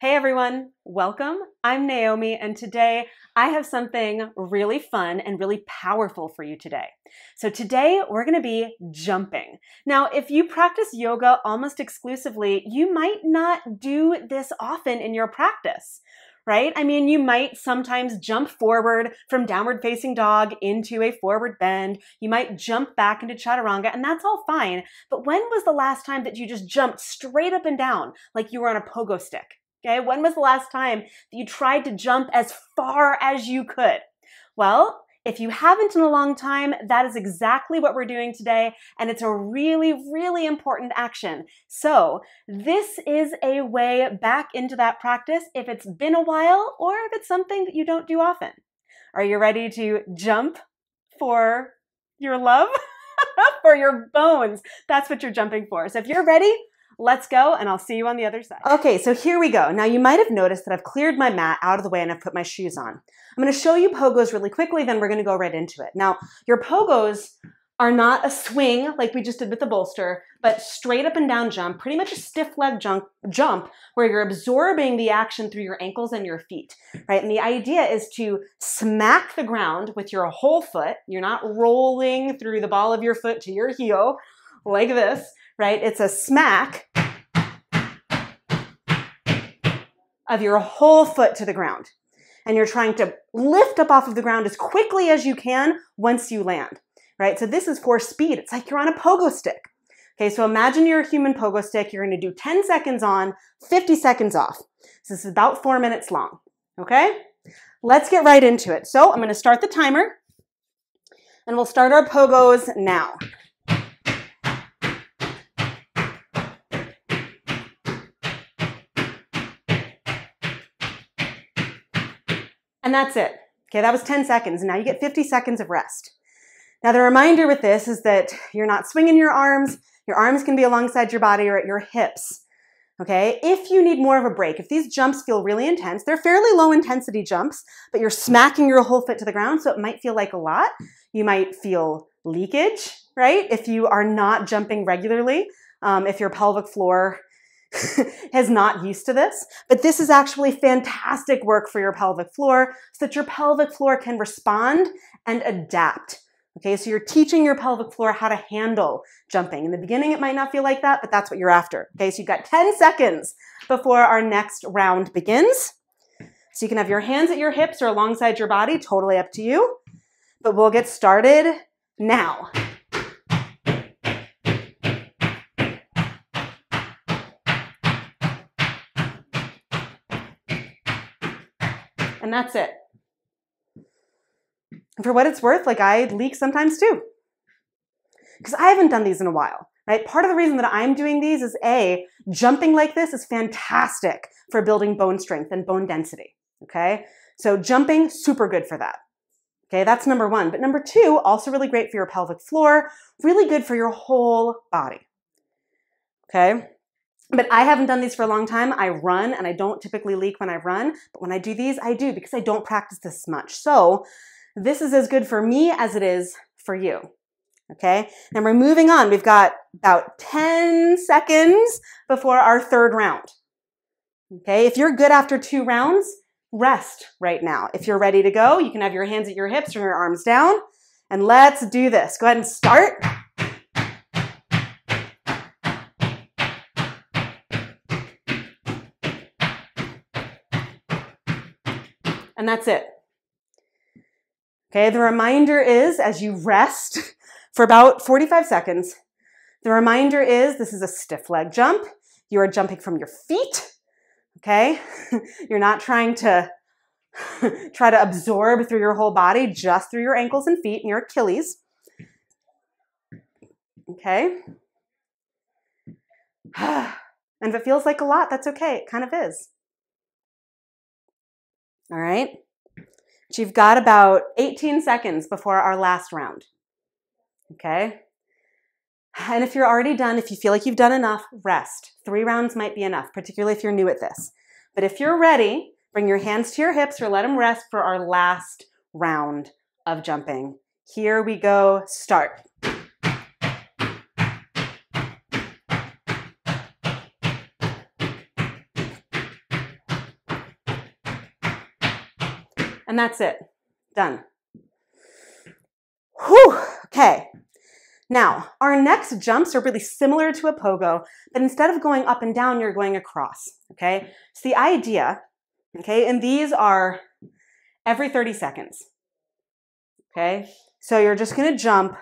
Hey everyone, welcome. I'm Naomi, and today I have something really fun and really powerful for you today. So, today we're gonna be jumping. Now, if you practice yoga almost exclusively, you might not do this often in your practice right? I mean, you might sometimes jump forward from downward facing dog into a forward bend. You might jump back into chaturanga, and that's all fine. But when was the last time that you just jumped straight up and down like you were on a pogo stick? Okay, when was the last time that you tried to jump as far as you could? Well, if you haven't in a long time, that is exactly what we're doing today, and it's a really, really important action. So, this is a way back into that practice if it's been a while or if it's something that you don't do often. Are you ready to jump for your love? for your bones. That's what you're jumping for. So, if you're ready, Let's go, and I'll see you on the other side. Okay, so here we go. Now, you might have noticed that I've cleared my mat out of the way and I've put my shoes on. I'm gonna show you pogos really quickly, then we're gonna go right into it. Now, your pogos are not a swing like we just did with the bolster, but straight up and down jump, pretty much a stiff leg jump, jump where you're absorbing the action through your ankles and your feet, right? And the idea is to smack the ground with your whole foot. You're not rolling through the ball of your foot to your heel like this, right? It's a smack of your whole foot to the ground. And you're trying to lift up off of the ground as quickly as you can once you land, right? So this is for speed. It's like you're on a pogo stick. Okay, so imagine you're a human pogo stick. You're going to do 10 seconds on, 50 seconds off. So this is about four minutes long. Okay, let's get right into it. So I'm going to start the timer and we'll start our pogos now. And that's it. Okay, that was 10 seconds. Now you get 50 seconds of rest. Now the reminder with this is that you're not swinging your arms. Your arms can be alongside your body or at your hips. Okay, if you need more of a break, if these jumps feel really intense, they're fairly low intensity jumps, but you're smacking your whole foot to the ground, so it might feel like a lot. You might feel leakage, right? If you are not jumping regularly, um, if your pelvic floor is not used to this, but this is actually fantastic work for your pelvic floor so that your pelvic floor can respond and adapt. Okay, so you're teaching your pelvic floor how to handle jumping. In the beginning, it might not feel like that, but that's what you're after. Okay, so you've got 10 seconds before our next round begins. So you can have your hands at your hips or alongside your body, totally up to you. But we'll get started now. And that's it. And for what it's worth, like I leak sometimes too. Because I haven't done these in a while, right? Part of the reason that I'm doing these is A, jumping like this is fantastic for building bone strength and bone density, okay? So jumping, super good for that. Okay, that's number one. But number two, also really great for your pelvic floor, really good for your whole body. Okay? But I haven't done these for a long time. I run and I don't typically leak when I run, but when I do these, I do because I don't practice this much. So this is as good for me as it is for you. Okay, and we're moving on. We've got about 10 seconds before our third round. Okay, if you're good after two rounds, rest right now. If you're ready to go, you can have your hands at your hips or your arms down. And let's do this. Go ahead and start. And that's it. Okay, the reminder is as you rest for about 45 seconds, the reminder is this is a stiff leg jump. You are jumping from your feet. Okay, you're not trying to try to absorb through your whole body, just through your ankles and feet and your Achilles. Okay. And if it feels like a lot, that's okay. It kind of is. All right. But you've got about 18 seconds before our last round. Okay. And if you're already done, if you feel like you've done enough, rest. Three rounds might be enough, particularly if you're new at this. But if you're ready, bring your hands to your hips or let them rest for our last round of jumping. Here we go. Start. That's it. Done. Whew, okay. Now, our next jumps are really similar to a pogo, but instead of going up and down, you're going across, okay? So the idea, okay, and these are every 30 seconds, okay? So you're just gonna jump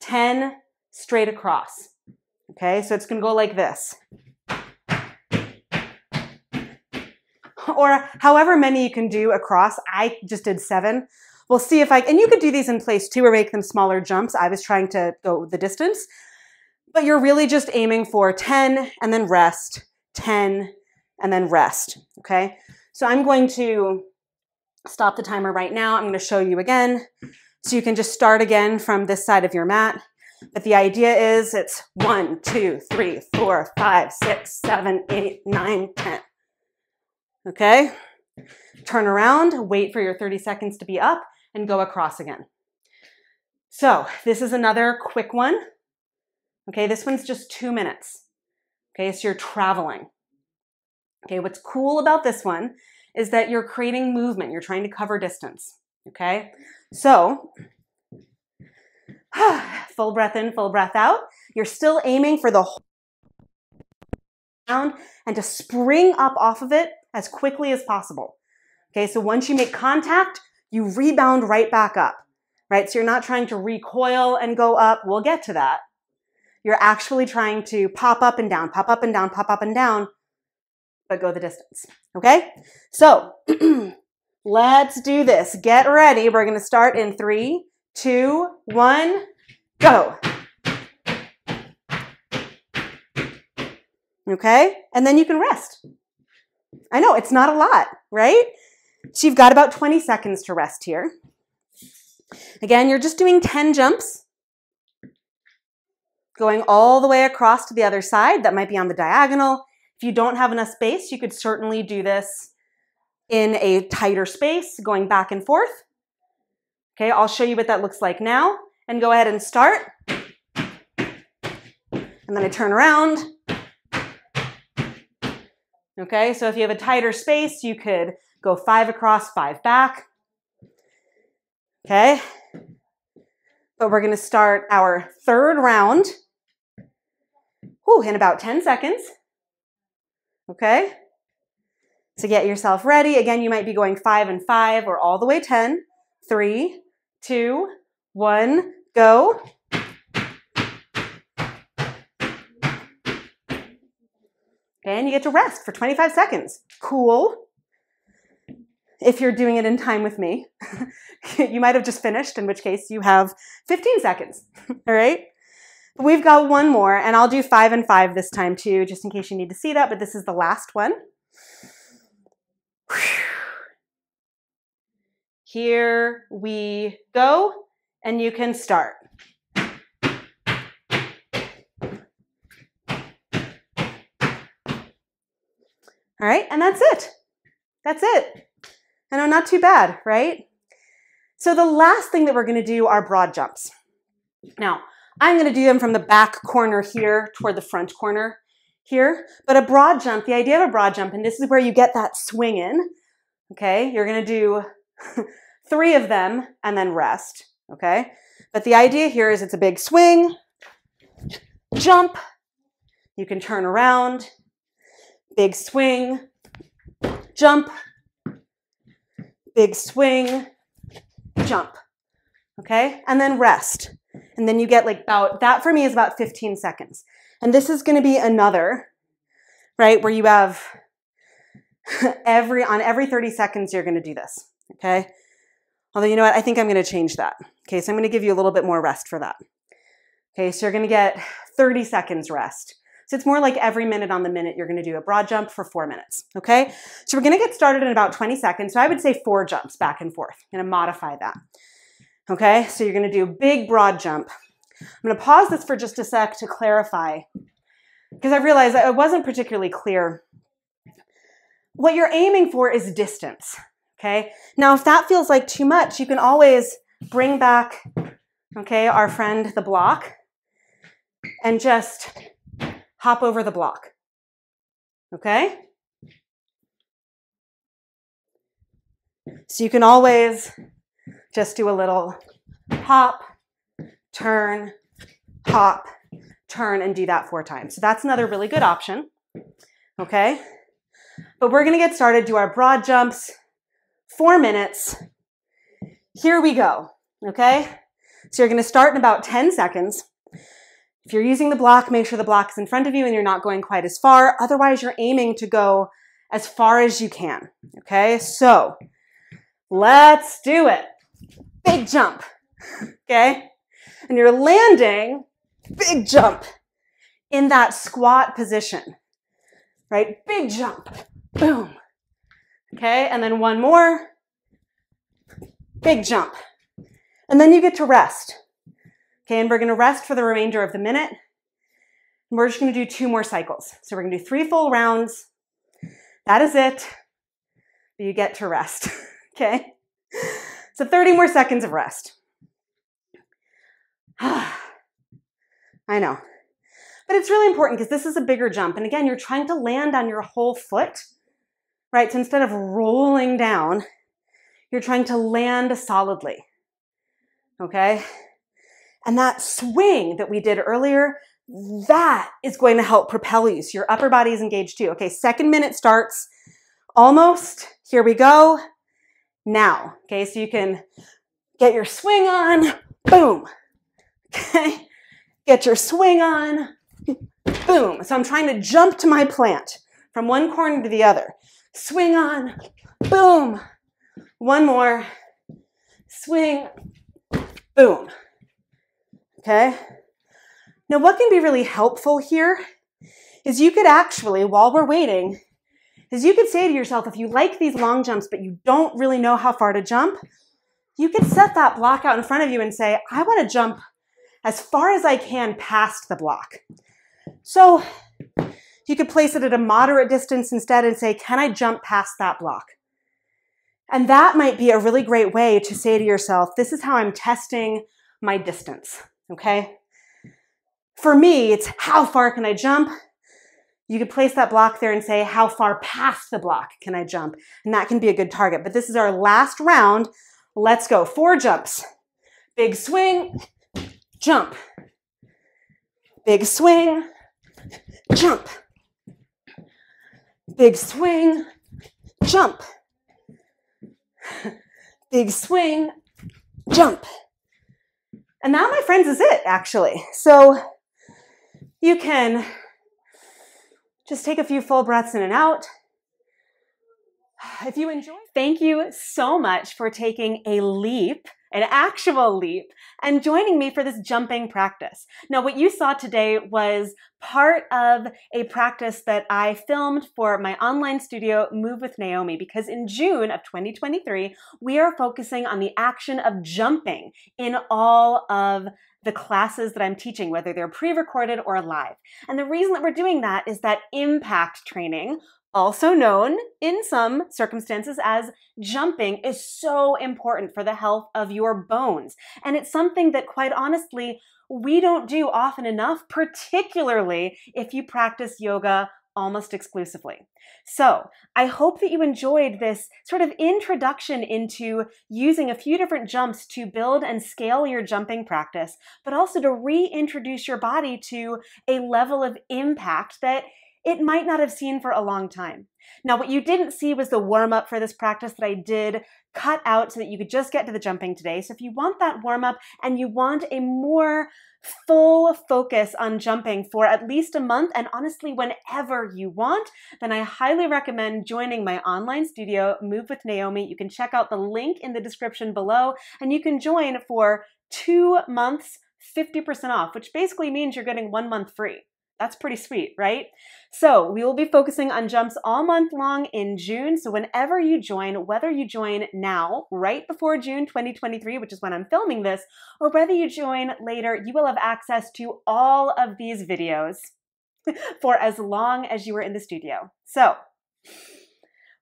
10 straight across, okay? So it's gonna go like this. Or however many you can do across. I just did seven. We'll see if I, and you could do these in place too or make them smaller jumps. I was trying to go the distance, but you're really just aiming for 10 and then rest, 10 and then rest, okay? So I'm going to stop the timer right now. I'm going to show you again. So you can just start again from this side of your mat. But the idea is it's one, two, three, four, five, six, seven, eight, nine, ten. Okay? Turn around, wait for your 30 seconds to be up, and go across again. So this is another quick one. Okay, this one's just two minutes. Okay, so you're traveling. Okay, what's cool about this one is that you're creating movement. You're trying to cover distance. Okay, so full breath in, full breath out. You're still aiming for the whole ground and to spring up off of it as quickly as possible. Okay, so once you make contact, you rebound right back up, right? So you're not trying to recoil and go up. We'll get to that. You're actually trying to pop up and down, pop up and down, pop up and down, but go the distance. Okay? So let's do this. Get ready. We're going to start in three, two, one, go. Okay? And then you can rest. I know it's not a lot, right? So you've got about 20 seconds to rest here. Again, you're just doing 10 jumps, going all the way across to the other side. That might be on the diagonal. If you don't have enough space, you could certainly do this in a tighter space, going back and forth. Okay, I'll show you what that looks like now. And go ahead and start. And then I turn around. Okay, so if you have a tighter space, you could Go five across, five back. Okay. But we're to start our third round whew, in about 10 seconds. Okay. To get yourself ready, again, you might be going five and five or all the way 10. Three, two, one, go. And you get to rest for 25 seconds. Cool. If you're doing it in time with me, you might have just finished, in which case you have 15 seconds. All right? We've got one more, and I'll do five and five this time too, just in case you need to see that, but this is the last one. Here we go, and you can start. All right, and that's it. That's it. I know, not too bad, right? So the last thing that we're gonna do are broad jumps. Now, I'm gonna do them from the back corner here toward the front corner here. But a broad jump, the idea of a broad jump, and this is where you get that swing in, okay? You're gonna do three of them and then rest, okay? But the idea here is it's a big swing, jump, you can turn around, big swing, jump, big swing, jump. Okay, and then rest. And then you get like about, that for me is about 15 seconds. And this is gonna be another, right, where you have every, on every 30 seconds, you're gonna do this, okay? Although, you know what, I think I'm gonna change that. Okay, so I'm gonna give you a little bit more rest for that. Okay, so you're gonna get 30 seconds rest. So it's more like every minute on the minute, you're gonna do a broad jump for four minutes, okay? So we're gonna get started in about 20 seconds. So I would say four jumps back and forth. I'm gonna modify that. Okay, so you're gonna do a big broad jump. I'm gonna pause this for just a sec to clarify, because I realized it wasn't particularly clear. What you're aiming for is distance, okay? Now, if that feels like too much, you can always bring back, okay, our friend the block and just hop over the block. Okay? So you can always just do a little hop, turn, hop, turn, and do that four times. So that's another really good option. Okay? But we're gonna get started, do our broad jumps, four minutes. Here we go. Okay? So you're gonna start in about 10 seconds. If you're using the block, make sure the block is in front of you and you're not going quite as far. Otherwise, you're aiming to go as far as you can. Okay, so let's do it. Big jump. Okay, and you're landing, big jump in that squat position. Right, big jump. Boom. Okay, and then one more. Big jump. And then you get to rest. Okay, and we're gonna rest for the remainder of the minute. And we're just gonna do two more cycles. So we're gonna do three full rounds. That is it. You get to rest, okay? So 30 more seconds of rest. I know. But it's really important because this is a bigger jump. And again, you're trying to land on your whole foot, right? So instead of rolling down, you're trying to land solidly. Okay? And that swing that we did earlier, that is going to help propel you. So your upper body is engaged too. Okay, second minute starts almost. Here we go. Now, okay, so you can get your swing on, boom. Okay, get your swing on, boom. So I'm trying to jump to my plant from one corner to the other. Swing on, boom. One more, swing, boom. Okay? Now, what can be really helpful here is you could actually, while we're waiting, is you could say to yourself, if you like these long jumps, but you don't really know how far to jump, you could set that block out in front of you and say, I want to jump as far as I can past the block. So you could place it at a moderate distance instead and say, can I jump past that block? And that might be a really great way to say to yourself, this is how I'm testing my distance okay? For me, it's how far can I jump? You could place that block there and say, how far past the block can I jump? And that can be a good target. But this is our last round. Let's go. Four jumps. Big swing, jump. Big swing, jump. Big swing, jump. Big swing, jump. And that, my friends, is it actually. So you can just take a few full breaths in and out. If you enjoy, thank you so much for taking a leap an actual leap, and joining me for this jumping practice. Now, what you saw today was part of a practice that I filmed for my online studio, Move with Naomi, because in June of 2023, we are focusing on the action of jumping in all of the classes that I'm teaching, whether they're pre-recorded or live. And the reason that we're doing that is that impact training also known in some circumstances as jumping, is so important for the health of your bones. And it's something that, quite honestly, we don't do often enough, particularly if you practice yoga almost exclusively. So, I hope that you enjoyed this sort of introduction into using a few different jumps to build and scale your jumping practice, but also to reintroduce your body to a level of impact that it might not have seen for a long time. Now, what you didn't see was the warm up for this practice that I did cut out so that you could just get to the jumping today. So if you want that warm up and you want a more full focus on jumping for at least a month and honestly whenever you want, then I highly recommend joining my online studio, Move with Naomi. You can check out the link in the description below and you can join for two months, 50% off, which basically means you're getting one month free. That's pretty sweet, right? So we will be focusing on jumps all month long in June. So whenever you join, whether you join now, right before June 2023, which is when I'm filming this, or whether you join later, you will have access to all of these videos for as long as you are in the studio. So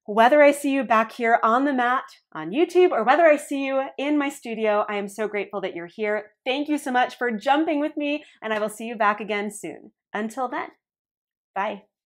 whether I see you back here on the mat on YouTube or whether I see you in my studio, I am so grateful that you're here. Thank you so much for jumping with me, and I will see you back again soon. Until then, bye.